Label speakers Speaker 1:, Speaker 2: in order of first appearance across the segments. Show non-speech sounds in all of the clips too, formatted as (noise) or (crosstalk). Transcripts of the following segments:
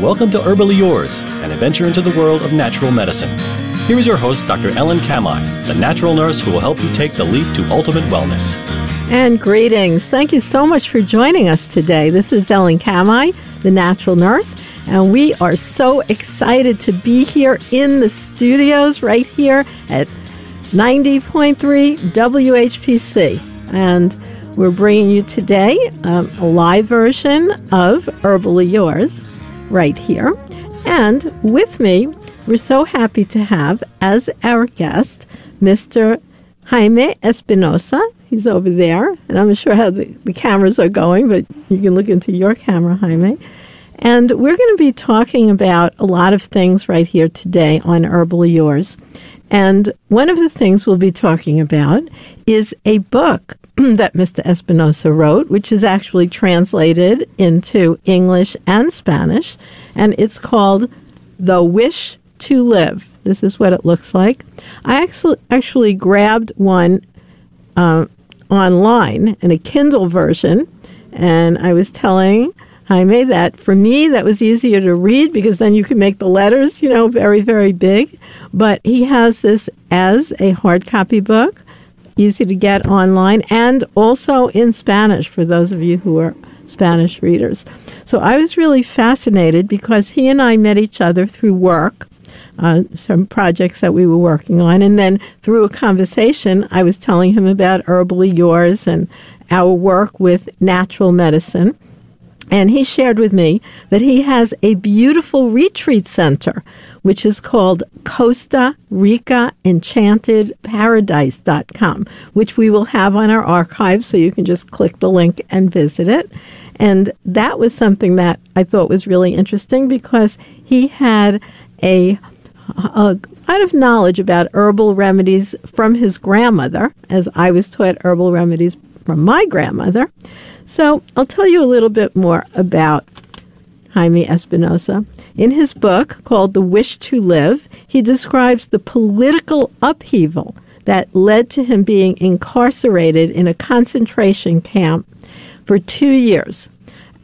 Speaker 1: Welcome to Herbally Yours, an adventure into the world of natural medicine. Here is your host, Dr. Ellen Kamhi, the natural nurse who will help you take the leap to ultimate wellness.
Speaker 2: And greetings. Thank you so much for joining us today. This is Ellen Kamhi, the natural nurse, and we are so excited to be here in the studios right here at 90.3 WHPC. And we're bringing you today um, a live version of Herbally Yours right here. And with me, we're so happy to have as our guest Mr. Jaime Espinoza. He's over there, and I'm not sure how the, the cameras are going, but you can look into your camera, Jaime. And we're going to be talking about a lot of things right here today on Herbal Yours. And one of the things we'll be talking about is a book (clears throat) that Mr. Espinoza wrote, which is actually translated into English and Spanish. And it's called The Wish to Live. This is what it looks like. I actually, actually grabbed one uh, online in a Kindle version, and I was telling Jaime that for me that was easier to read because then you can make the letters, you know, very, very big. But he has this as a hard copy book, easy to get online, and also in Spanish for those of you who are Spanish readers. So I was really fascinated because he and I met each other through work uh, some projects that we were working on. And then through a conversation, I was telling him about Herbally Yours and our work with natural medicine. And he shared with me that he has a beautiful retreat center, which is called Costa Rica Enchanted Paradise.com, which we will have on our archive. So you can just click the link and visit it. And that was something that I thought was really interesting because he had a a lot of knowledge about herbal remedies from his grandmother, as I was taught herbal remedies from my grandmother. So I'll tell you a little bit more about Jaime Espinoza. In his book called The Wish to Live, he describes the political upheaval that led to him being incarcerated in a concentration camp for two years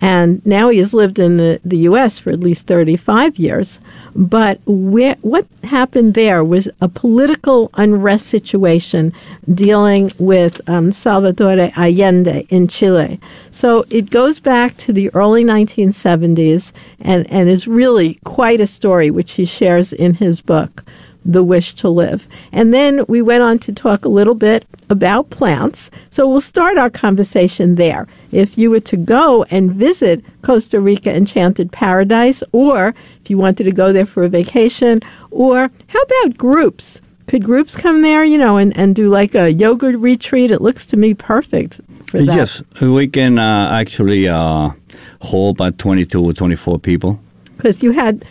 Speaker 2: and now he has lived in the, the U.S. for at least 35 years. But where, what happened there was a political unrest situation dealing with um, Salvador Allende in Chile. So it goes back to the early 1970s and, and is really quite a story, which he shares in his book the wish to live. And then we went on to talk a little bit about plants. So we'll start our conversation there. If you were to go and visit Costa Rica Enchanted Paradise, or if you wanted to go there for a vacation, or how about groups? Could groups come there, you know, and, and do like a yoga retreat? It looks to me perfect for that.
Speaker 3: Yes, we can uh, actually uh, hold about 22 or 24 people.
Speaker 2: Because you had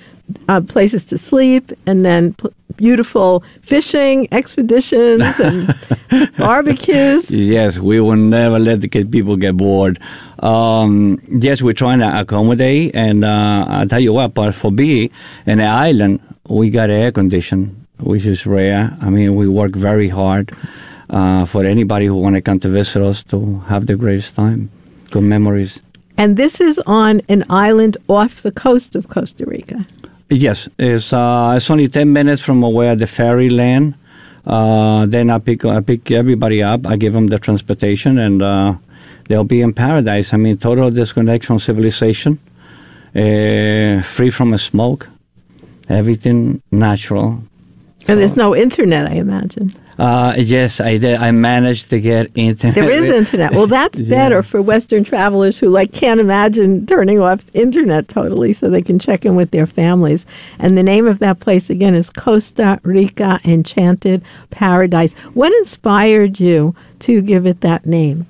Speaker 2: uh, places to sleep and then pl- beautiful fishing expeditions and (laughs) barbecues.
Speaker 3: Yes, we will never let the people get bored. Um, yes, we're trying to accommodate, and uh, I'll tell you what, but for me, in the island, we got air condition, which is rare. I mean, we work very hard uh, for anybody who want to come to visit us to have the greatest time, good memories.
Speaker 2: And this is on an island off the coast of Costa Rica.
Speaker 3: Yes, it's uh, it's only ten minutes from where the ferry land. Uh, then I pick I pick everybody up. I give them the transportation, and uh, they'll be in paradise. I mean, total disconnect from civilization, uh, free from smoke, everything natural.
Speaker 2: And there's no internet, I imagine.
Speaker 3: Uh, yes, I did. I managed to get internet.
Speaker 2: There is internet. Well, that's (laughs) yeah. better for Western travelers who like can't imagine turning off internet totally, so they can check in with their families. And the name of that place again is Costa Rica Enchanted Paradise. What inspired you to give it that name?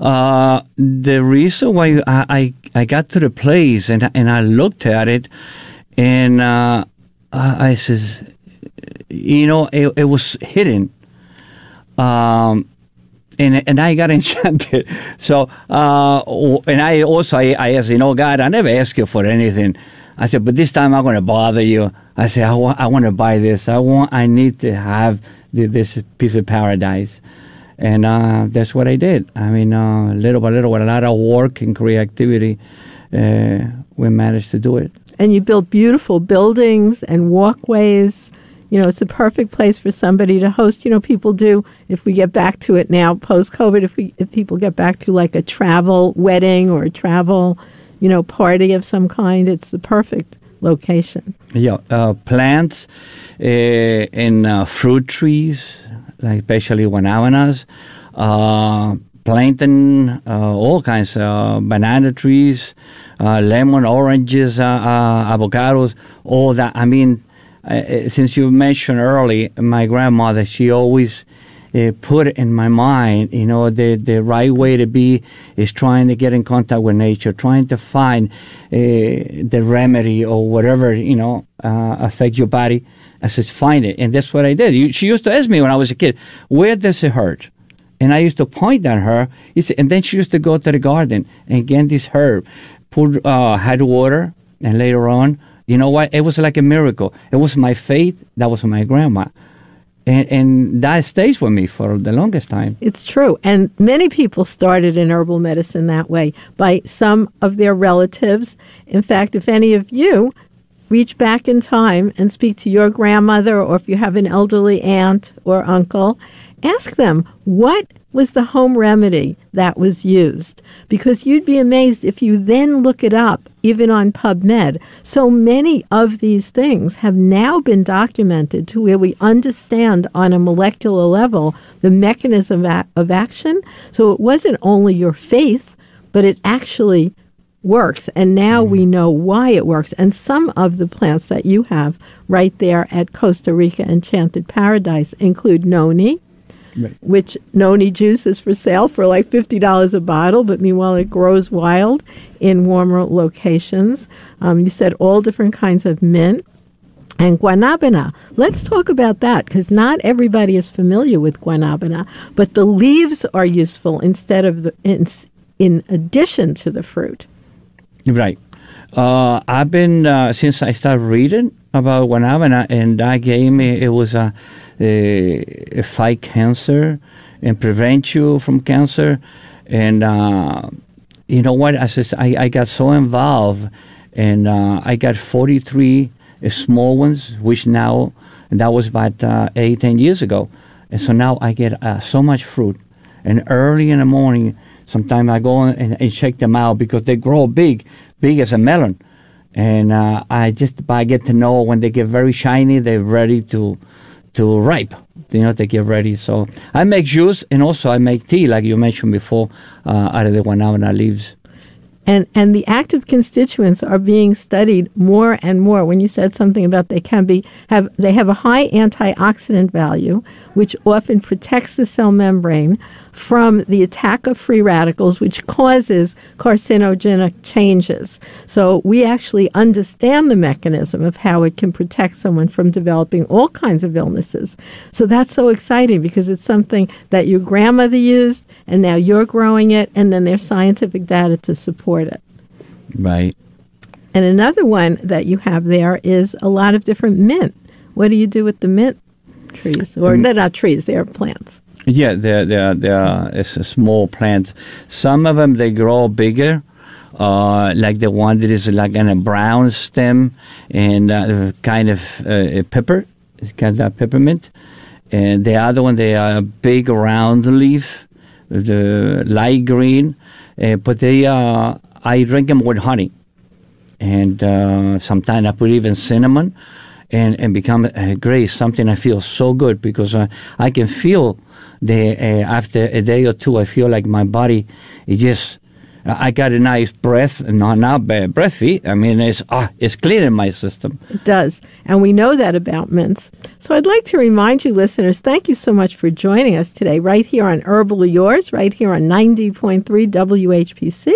Speaker 3: Uh, the reason why I, I, I got to the place and and I looked at it, and uh, I says you know, it, it was hidden. Um, and and I got (laughs) enchanted. So uh, and I also I, I asked, you know, God, I never ask you for anything. I said, but this time I'm going to bother you. I said, I want I want to buy this. I want I need to have the, this piece of paradise, and uh, that's what I did. I mean, uh, little by little, with a lot of work and creativity, uh, we managed to do it.
Speaker 2: And you built beautiful buildings and walkways. You know, it's a perfect place for somebody to host. You know, people do if we get back to it now, post COVID. If we if people get back to like a travel wedding or a travel, you know, party of some kind, it's the perfect location.
Speaker 3: Yeah, uh, plants uh, and uh, fruit trees, like especially guanabanas, uh, plantain, uh, all kinds of banana trees, uh, lemon, oranges, avocados, all that. I mean, since you mentioned early, my grandmother, she always uh, put in my mind, you know, the, the right way to be is trying to get in contact with nature, trying to find uh, the remedy or whatever, you know, uh, affect your body. I said, find it. And that's what I did. You, she used to ask me when I was a kid, where does it hurt? And I used to point at her. And then she used to go to the garden and get this herb, put uh, hot water, and later on, you know what? It was like a miracle. It was my faith. That was my grandma. And, and, that stays with me for the longest time.
Speaker 2: It's true. And many people started in herbal medicine that way by some of their relatives. In fact, if any of you reach back in time and speak to your grandmother, or if you have an elderly aunt or uncle, ask them what was the home remedy that was used because you'd be amazed if you then look it up even on PubMed. So many of these things have now been documented to where we understand on a molecular level the mechanism of action. So it wasn't only your faith, but it actually works. And now we mm-hmm. know why it works. And some of the plants that you have right there at Costa Rica Enchanted Paradise include noni, Right. Which noni juice is for sale for like fifty dollars a bottle, but meanwhile it grows wild in warmer locations. Um, you said all different kinds of mint and guanabana. Let's talk about that because not everybody is familiar with guanabana, but the leaves are useful instead of the in, in addition to the fruit.
Speaker 3: Right. Uh, I've been uh, since I started reading about guanabana, and that gave me it was a uh, fight cancer and prevent you from cancer. And uh, you know what? I, said, I, I got so involved, and uh, I got 43 small ones, which now, and that was about uh, eight, ten years ago. And so now I get uh, so much fruit. And early in the morning, sometimes I go and, and check them out because they grow big, big as a melon. And uh, I just I get to know when they get very shiny, they're ready to to ripe. You know, to get ready. So I make juice and also I make tea, like you mentioned before, uh, out of the guanabana leaves.
Speaker 2: And and the active constituents are being studied more and more. When you said something about they can be have they have a high antioxidant value, which often protects the cell membrane from the attack of free radicals, which causes carcinogenic changes. So we actually understand the mechanism of how it can protect someone from developing all kinds of illnesses. So that's so exciting because it's something that your grandmother used, and now you're growing it, and then there's scientific data to support it.
Speaker 3: Right.
Speaker 2: And another one that you have there is a lot of different mint. What do you do with the mint trees? Or um, they're not trees, they're plants.
Speaker 3: Yeah, they're, they're, they're it's a small plant. Some of them, they grow bigger. Uh, like the one that is like in a brown stem and uh, kind of uh, pepper, kind of peppermint. And the other one, they are big round leaf, the light green, uh, but they are, I drink them with honey. And uh, sometimes I put even cinnamon and, and become a great something I feel so good because I, I can feel the uh, after a day or two, I feel like my body it just I got a nice breath, not not bad breathy. I mean, it's ah, it's cleaning my system.
Speaker 2: It does, and we know that about mints. So I'd like to remind you, listeners, thank you so much for joining us today, right here on Herbally Yours, right here on ninety point three WHPC,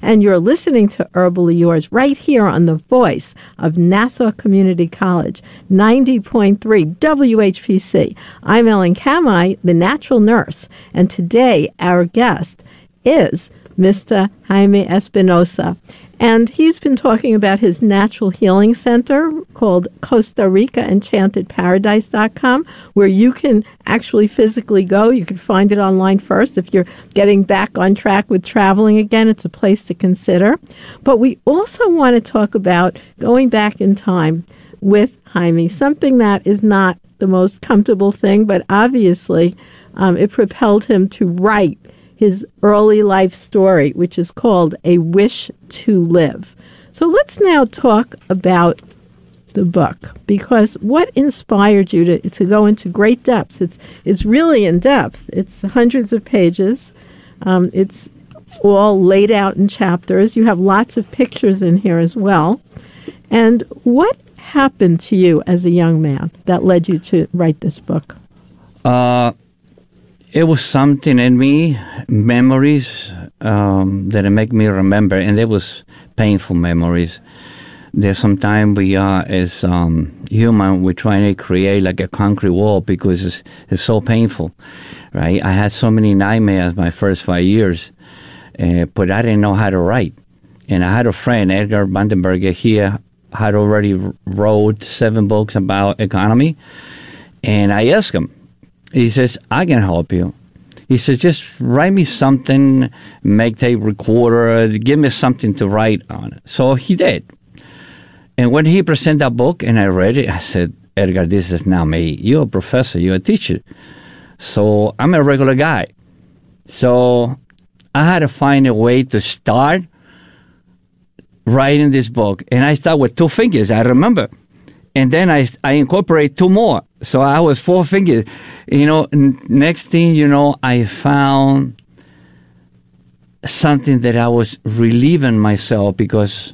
Speaker 2: and you're listening to Herbally Yours right here on the voice of Nassau Community College, ninety point three WHPC. I'm Ellen Kamhi, the natural nurse, and today our guest is Mr. Jaime Espinoza. And he's been talking about his natural healing center called Costa Rica Enchanted Paradise.com, where you can actually physically go. You can find it online first. If you're getting back on track with traveling again, it's a place to consider. But we also want to talk about going back in time with Jaime, something that is not the most comfortable thing, but obviously um, it propelled him to write his early life story, which is called A Wish to Live. So let's now talk about the book because what inspired you to, to go into great depths? It's, it's really in depth, it's hundreds of pages. Um, it's all laid out in chapters. You have lots of pictures in here as well. And what happened to you as a young man that led you to write this book?
Speaker 3: Uh, it was something in me, memories um, that make me remember, and it was painful memories. There's sometimes we are as um, human, we're trying to create like a concrete wall because it's, it's so painful, right? I had so many nightmares my first five years, uh, but I didn't know how to write. And I had a friend, Edgar Vandenberg, he had already wrote seven books about economy, and I asked him, he says, I can help you. He says, just write me something, make tape recorder, give me something to write on. So he did. And when he presented that book and I read it, I said, Edgar, this is not me. You're a professor, you're a teacher. So I'm a regular guy. So I had to find a way to start writing this book. And I start with two fingers, I remember. And then I, I incorporate two more. So I was four fingers. You know, n- next thing you know, I found something that I was relieving myself because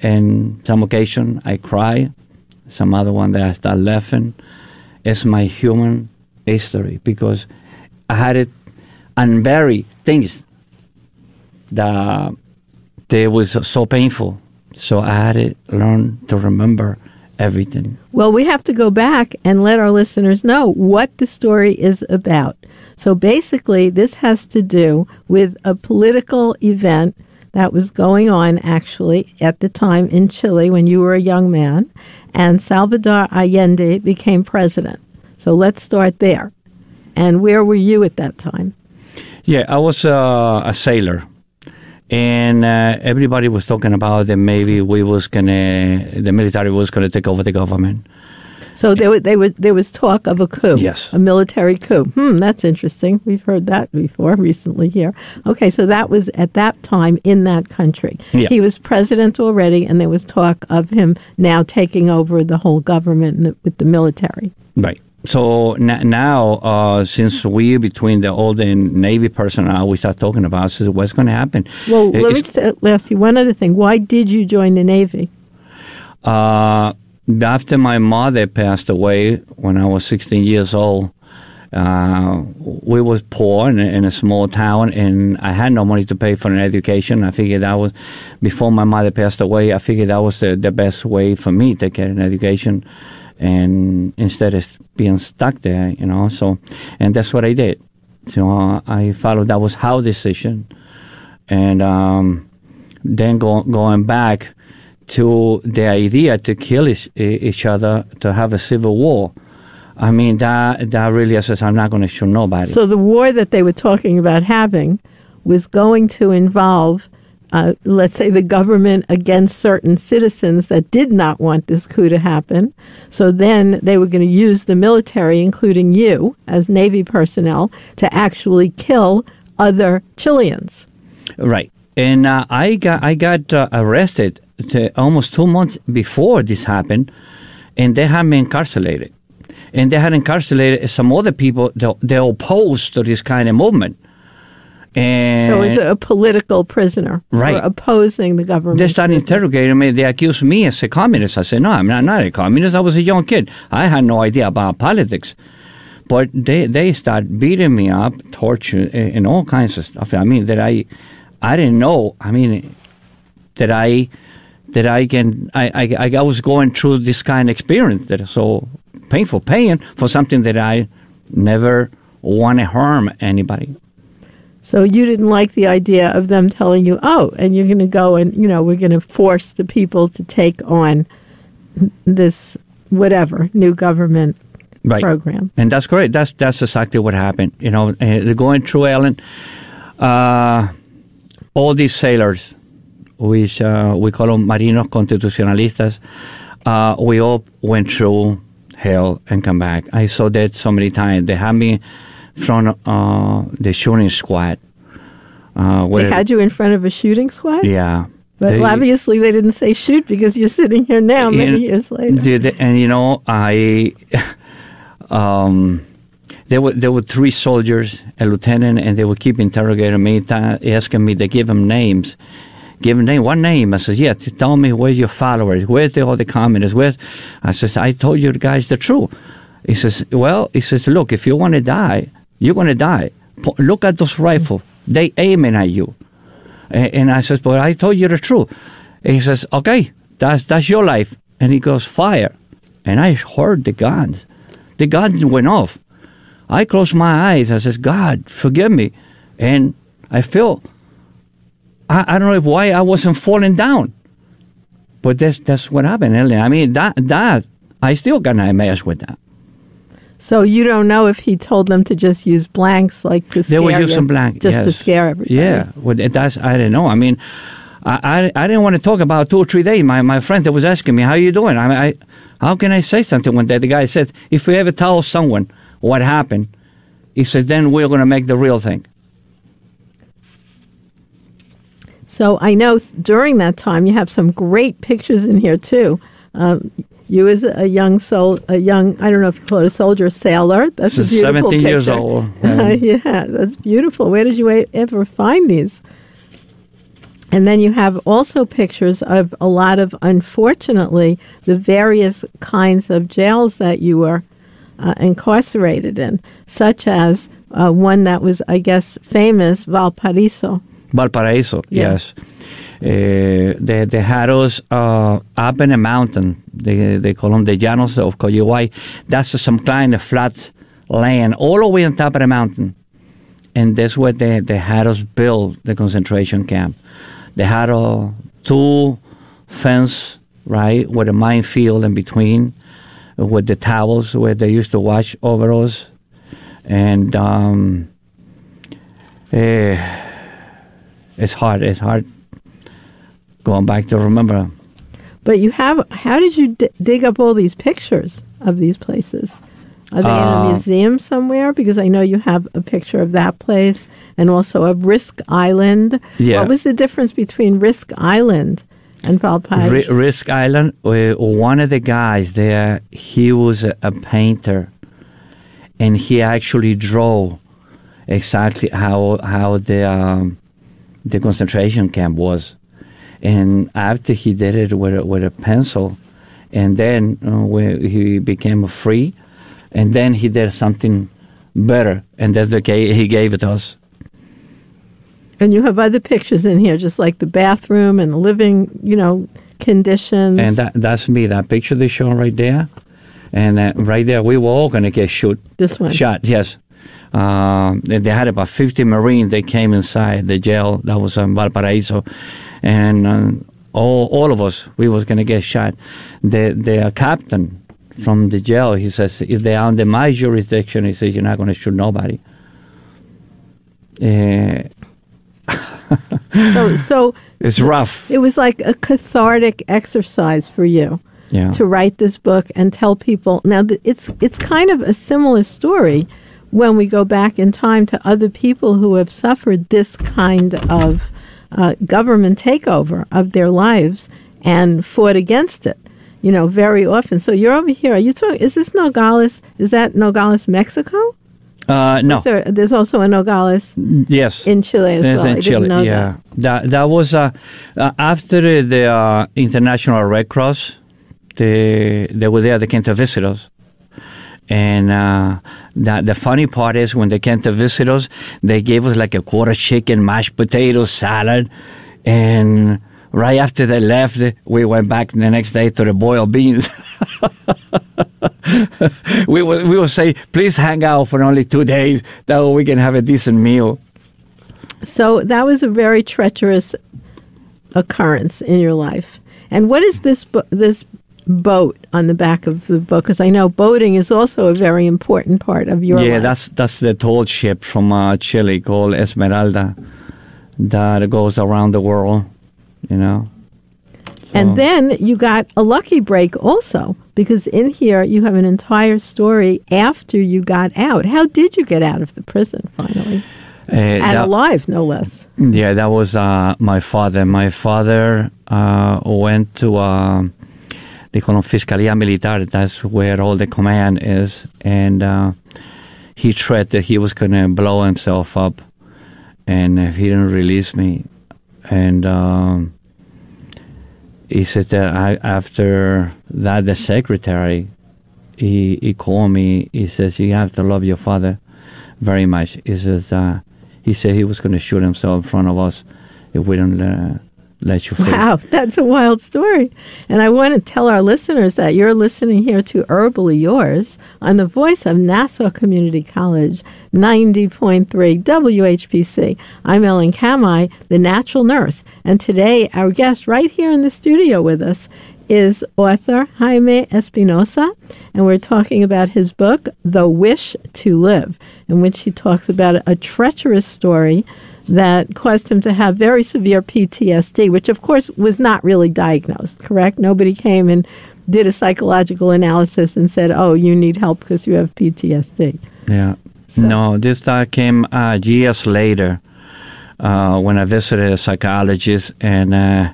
Speaker 3: in some occasion I cry, some other one that I start laughing. It's my human history because I had it unbury things that they was so painful. So I had to learn to remember everything.
Speaker 2: Well, we have to go back and let our listeners know what the story is about. So basically, this has to do with a political event that was going on actually at the time in Chile when you were a young man, and Salvador Allende became president. So let's start there. And where were you at that time?
Speaker 3: Yeah, I was uh, a sailor and uh, everybody was talking about that maybe we was gonna the military was gonna take over the government.
Speaker 2: So there, was, there was there was talk of a coup.
Speaker 3: Yes,
Speaker 2: a military coup. Hmm, that's interesting. We've heard that before recently here. Okay, so that was at that time in that country.
Speaker 3: Yeah.
Speaker 2: He was president already, and there was talk of him now taking over the whole government with the military.
Speaker 3: Right. So now, uh, since we between the old and Navy personnel, we start talking about so what's going to happen.
Speaker 2: Well, let me just ask you one other thing. Why did you join the Navy?
Speaker 3: Uh, after my mother passed away when I was 16 years old, uh, we was poor in, in, a small town, and I had no money to pay for an education. I figured that was before my mother passed away. I figured that was the, the best way for me to get an education and instead of being stuck there, you know. So, and that's what I did. So uh, I followed that was how decision, and um, then go, going back to the idea to kill each, each other to have a civil war. I mean that that really says I'm not going to shoot nobody.
Speaker 2: So the war that they were talking about having was going to involve uh, let's say, the government against certain citizens that did not want this coup to happen. So then they were going to use the military, including you as Navy personnel, to actually kill other Chileans.
Speaker 3: Right. And uh, I got I got uh, arrested almost two months before this happened, and they had me incarcerated. And they had incarcerated some other people that they opposed to this kind of movement. And
Speaker 2: so is a political prisoner
Speaker 3: right.
Speaker 2: for opposing the government.
Speaker 3: They started interrogating me. They accused me as a communist. I said, no, I'm not, not a communist. I was a young kid. I had no idea about politics. But they, they start beating me up, torture, eh, and all kinds of stuff. I mean, that I, I didn't know. I mean, that I, that I can, I, I, I was going through this kind of experience that is so painful, pain for something that I never want to harm anybody.
Speaker 2: So you didn't like the idea of them telling you, "Oh, and you're going to go and you know we're going to force the people to take on this whatever new government
Speaker 3: Right.
Speaker 2: program."
Speaker 3: And that's great. That's that's exactly what happened. You know, uh, going through Ellen, uh, all these sailors, which uh, we call them marinos constitucionalistas, uh, we all went through hell and come back. I saw that so many times. They had me from uh, the shooting squad. Uh,
Speaker 2: They had you in front of a shooting squad,
Speaker 3: yeah.
Speaker 2: but
Speaker 3: They-
Speaker 2: obviously they didn't say shoot because you're sitting here now, many
Speaker 3: And-
Speaker 2: years later.
Speaker 3: Did, and you know, I (laughs) um, there were there were three soldiers, a lieutenant, and they would keep interrogating me, asking me to give them names. Give them name, one name. I said, yeah. t- Tell me where your followers, where's the other communists, where's? I says, I told you guys the truth. He says, well, he says, look, if you want to die, you're going to die. Look at those rifles; they aiming at you. And I says, but I told you the truth. He says, okay, that's, that's your life. And he goes, fire. And I heard the guns. The guns went off. I closed my eyes. I says, God, forgive me. And I feel, I, I don't know why I wasn't falling down. But that's, that's what happened. I mean, that, that, I still got nightmares with that.
Speaker 2: So you don't know if he told them to just use blanks, like to scare
Speaker 3: They were
Speaker 2: you,
Speaker 3: using blank,
Speaker 2: just to scare everybody.
Speaker 3: Yeah, well, that's I don't know. I mean, I, I I didn't want to talk about two or three days. My my friend that was asking me, "How are you doing?" I mean, I how can I say something when the, the guy says, "If you ever tell someone what happened," he says, "Then we're going to make the real thing."
Speaker 2: So I know th- during that time you have some great pictures in here too. Um, you as a young soul, a young I don't know if you call it a soldier, a sailor. That's a
Speaker 3: S-
Speaker 2: beautiful
Speaker 3: 17 years old, (laughs) yeah.
Speaker 2: yeah, that's beautiful. Where did you ever find these? And then you have also pictures of a lot of, unfortunately, the various kinds of jails that you were uh, incarcerated in, such as uh, one that was, I guess, famous, Valparaiso.
Speaker 3: Valparaiso,
Speaker 2: Yeah.
Speaker 3: yes. Uh, they, they had us uh, up in a mountain. They, they call them the Llanos of Colliguay. That's some kind of flat land all the way on top of the mountain. And that's where they, they had us build the concentration camp. They had uh, two fence, right, with a minefield in between, with the towels where they used to watch over us. And um, eh, it's hard. It's hard going back to remember.
Speaker 2: But you have, how did you d- dig up all these pictures of these places? Are they in a
Speaker 3: Uh,
Speaker 2: museum somewhere? Because I know you have a picture of that place and also of Risk Island.
Speaker 3: Yeah.
Speaker 2: What was the difference between Risk Island and Valparaiso?
Speaker 3: Ri- Risk Island. uh, One of the guys there, he was a, a painter, and he actually drew exactly how how the um, the concentration camp was. And after he did it with a, with a pencil, and then uh, when he became free, and then he did something better, and that's the ga- he gave it to us.
Speaker 2: and you have other pictures in here, just like the bathroom and the living, you know, conditions.
Speaker 3: And that that's me. That picture they show right there, and uh, right there, we were all gonna get shoot.
Speaker 2: this one.
Speaker 3: Shot, yes. Um, they had about 50 Marines. They came inside the jail that was in Valparaiso, and um, all all of us we was gonna get shot. The the captain from the jail he says if they are under my jurisdiction, he says you're not gonna shoot nobody. Uh,
Speaker 2: So, (laughs) so
Speaker 3: it's rough.
Speaker 2: it was like a cathartic exercise for you.
Speaker 3: Yeah.
Speaker 2: to write this book and tell people. Now, it's it's kind of a similar story when we go back in time to other people who have suffered this kind of uh, government takeover of their lives and fought against it. You know, very often. So you're over here. Are you talking? Is this Nogales? Is that Nogales, Mexico?
Speaker 3: Uh, no.
Speaker 2: There, there's also a Nogales
Speaker 3: Yes.
Speaker 2: in Chile as
Speaker 3: Yes,
Speaker 2: well.
Speaker 3: in
Speaker 2: I didn't
Speaker 3: Chile, yeah.
Speaker 2: that.
Speaker 3: That that was uh, uh, after the, the uh, International Red Cross. They they were there. They came to visit us, and uh, the the funny part is when they came to visit us, they gave us like a quarter chicken, mashed potatoes, salad, and right after they left, we went back the next day to the boiled beans. (laughs) we will we will say, please hang out for only two days. That way we can have a decent meal.
Speaker 2: So that was a very treacherous occurrence in your life. And what is this this boat on the back of the boat Because I know boating is also a very important part of your
Speaker 3: yeah,
Speaker 2: life.
Speaker 3: that's that's the tall ship from uh, Chile called Esmeralda that goes around the world. You know.
Speaker 2: And then you got a lucky break also, because in here you have an entire story after you got out. How did you get out of the prison finally?
Speaker 3: Uh,
Speaker 2: And
Speaker 3: that-
Speaker 2: alive, no less.
Speaker 3: Yeah, that was uh, my father. My father uh, went to, uh, they call them Fiscalía Militar. That's where all the command is. And uh, he threatened that he was going to blow himself up. And if he didn't release me. And um, he said that I, after that, the secretary, he, he called me. He says, you have to love your father very much. He says, uh, he said he was going to shoot himself in front of us if we don't uh, let you free.
Speaker 2: Wow, that's a wild story. And I want to tell our listeners that you're listening here to Herbally Yours on the voice of Nassau Community College, 90.3 WHPC. I'm Ellen Kamhi, the natural nurse. And today, our guest right here in the studio with us is author Jaime Espinoza, and we're talking about his book, The Wish to Live, in which he talks about a treacherous story that caused him to have very severe PTSD, which of course was not really diagnosed, correct? Nobody came and did a psychological analysis and said, oh, you need help because you have PTSD.
Speaker 3: Yeah.
Speaker 2: So-
Speaker 3: No, this uh, came uh, years later uh, when I visited a psychologist, and uh,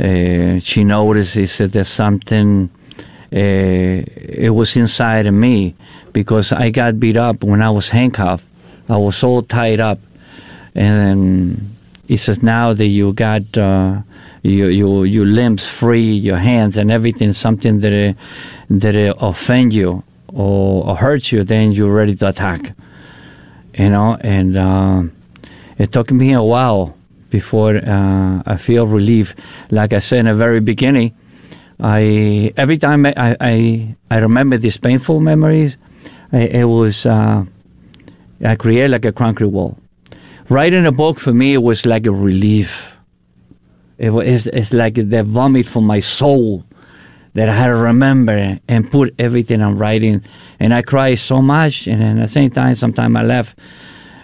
Speaker 3: uh, she noticed. He said there's something. Uh, it was inside of me because I got beat up when I was handcuffed. I was so tied up, and he says now that you got uh, you you your limbs free, your hands and everything, something that that offend you or, or hurt you, then you're ready to attack. You know, and uh, it took me a while before uh, I feel relief. Like I said in the very beginning, I every time I I, I remember these painful memories, it was uh, I create like a concrete wall. Writing a book for me it was like a relief. It was it's, like the vomit from my soul that I had to remember and put everything I'm writing. And I cry so much, and at the same time, sometimes I laugh.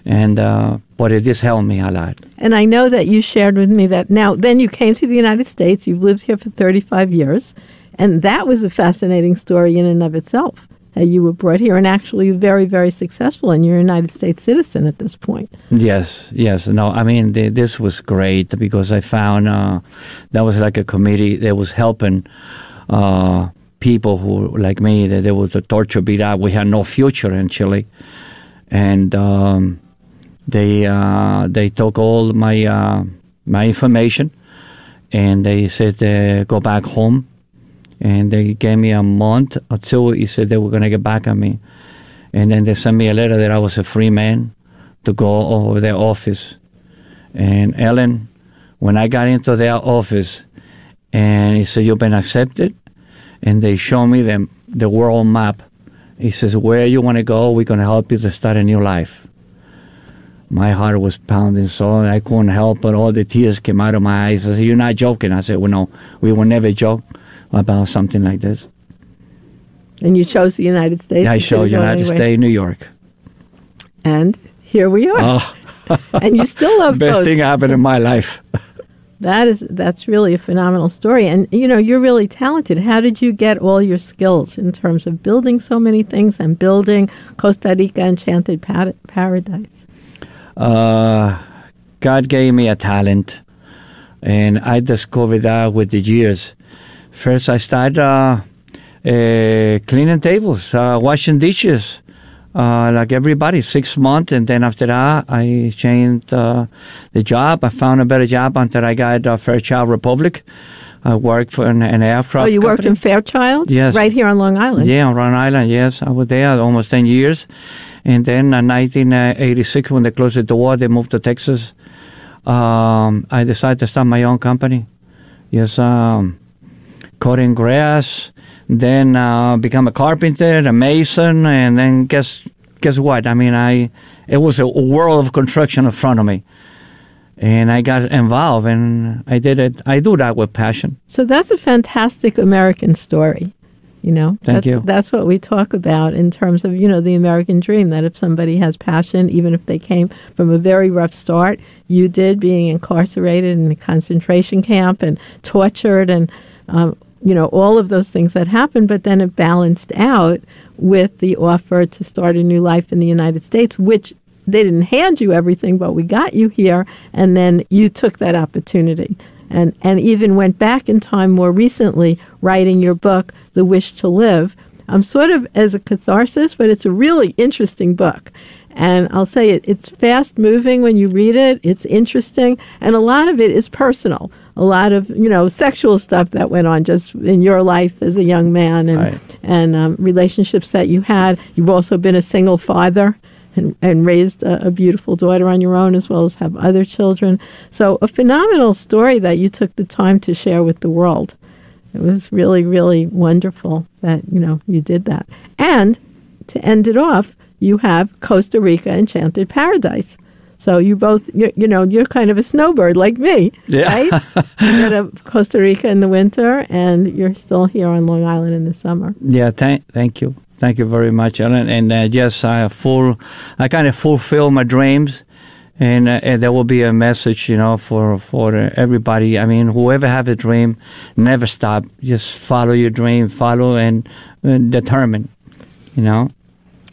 Speaker 3: And uh, but it just helped me a lot.
Speaker 2: And I know that you shared with me that now, then you came to the United States, you've lived here for 35 years, and that was a fascinating story in and of itself. How you were brought here and actually very, very successful, and you're a United States citizen at this point.
Speaker 3: Yes, yes. No, I mean th- this was great because I found uh, that was like a committee that was helping uh, people who like me that there was a torture beat up. We had no future in Chile, and um, they uh, they took all my uh, my information, and they said uh, go back home, and they gave me a month or two. He said they were gonna get back at me, and then they sent me a letter that I was a free man to go over their office. And Ellen, when I got into their office, and he said, "You've been accepted," and they show me the the world map. He says, "Where you want to go? We're going to help you to start a new life." My heart was pounding so I couldn't help but all the tears came out of my eyes. I said, You're not joking. I said, Well no, we will never joke about something like this.
Speaker 2: And you chose the United States.
Speaker 3: I
Speaker 2: You
Speaker 3: showed
Speaker 2: could've gone
Speaker 3: United. States, New York.
Speaker 2: And here we are.
Speaker 3: Oh, (laughs)
Speaker 2: and you still love (laughs)
Speaker 3: best
Speaker 2: boats.
Speaker 3: thing happened in my life. (laughs)
Speaker 2: That is that's really a phenomenal story. And you know, you're really talented. How did you get all your skills in terms of building so many things and building Costa Rica Enchanted Paradise?
Speaker 3: Uh, God gave me a talent, and I discovered that with the years. First, I started uh, uh, cleaning tables, uh, washing dishes, uh, like everybody, six months, and then after that, I changed uh, the job. I found a better job until I got uh, Fairchild Republic. I worked for an, an aircraft.
Speaker 2: Oh, you worked in Fairchild?
Speaker 3: Yes.
Speaker 2: Right here on Long Island.
Speaker 3: Yeah, on Long Island, yes. I was there almost 10 years. And then in 1986, when they closed the door, they moved to Texas. Um, I decided to start my own company. Yes, um, cutting grass, then uh, become a carpenter, a mason, and then guess guess what? I mean, I it was a world of construction in front of me. and I got involved, and I did it. I do that with passion.
Speaker 2: So that's a fantastic American story. You know,
Speaker 3: Thank
Speaker 2: that's,
Speaker 3: you.
Speaker 2: That's what we talk about in terms of, you know, the American dream that if somebody has passion, even if they came from a very rough start, you did being incarcerated in a concentration camp and tortured and, um, you know, all of those things that happened, but then it balanced out with the offer to start a new life in the United States, which they didn't hand you everything, but we got you here, and then you took that opportunity. And, and even went back in time more recently, writing your book, The Wish to Live. I'm sort of as a catharsis, but it's a really interesting book. And I'll say it, it's fast moving when you read it. It's interesting. And a lot of it is personal. A lot of, you know, sexual stuff that went on just in your life as a young man and,
Speaker 3: Right.
Speaker 2: and um, relationships that you had. You've also been a single father and, and raised a, a beautiful daughter on your own as well as have other children. So, a phenomenal story that you took the time to share with the world. It was really, really wonderful that, you know, you did that. And to end it off, you have Costa Rica Enchanted Paradise. So you both, you, you know, you're kind of a snowbird like me,
Speaker 3: Yeah.
Speaker 2: right? you go to (laughs) Costa Rica in the winter, and you're still here on Long Island in the summer.
Speaker 3: Yeah, thank thank you, thank you very much, Ellen. And uh, yes, I full, I kind of fulfill my dreams, and, uh, and there will be a message, you know, for for uh, everybody. I mean, whoever have a dream, never stop. Just follow your dream, follow and, and determine, you know.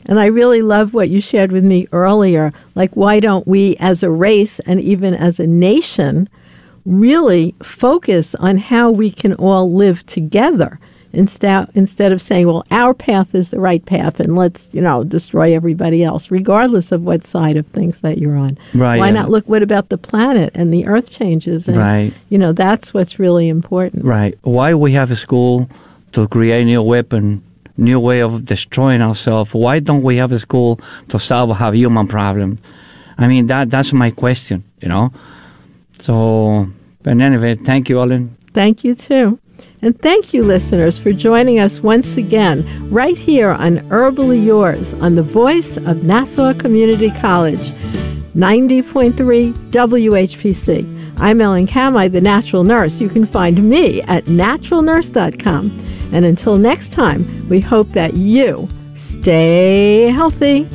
Speaker 2: And I really love what you shared with me earlier. Like, why don't we, as a race and even as a nation, really focus on how we can all live together instead instead of saying, "Well, our path is the right path, and let's you know destroy everybody else, regardless of what side of things that you're on."
Speaker 3: Right,
Speaker 2: Why
Speaker 3: yeah.
Speaker 2: not look? What about the planet and the Earth changes? And,
Speaker 3: Right.
Speaker 2: You know, that's what's really important.
Speaker 3: Right. Why we have a school to create a new weapon, new way of destroying ourselves? Why don't we have a school to solve our human problem? I mean, that that's my question, you know. So, but anyway, thank you, Ellen.
Speaker 2: Thank you, too. And thank you, listeners, for joining us once again right here on Herbally Yours on the voice of Nassau Community College, 90.3 WHPC. I'm Ellen Kamhi, the natural nurse. You can find me at naturalnurse.com. And until next time, we hope that you stay healthy.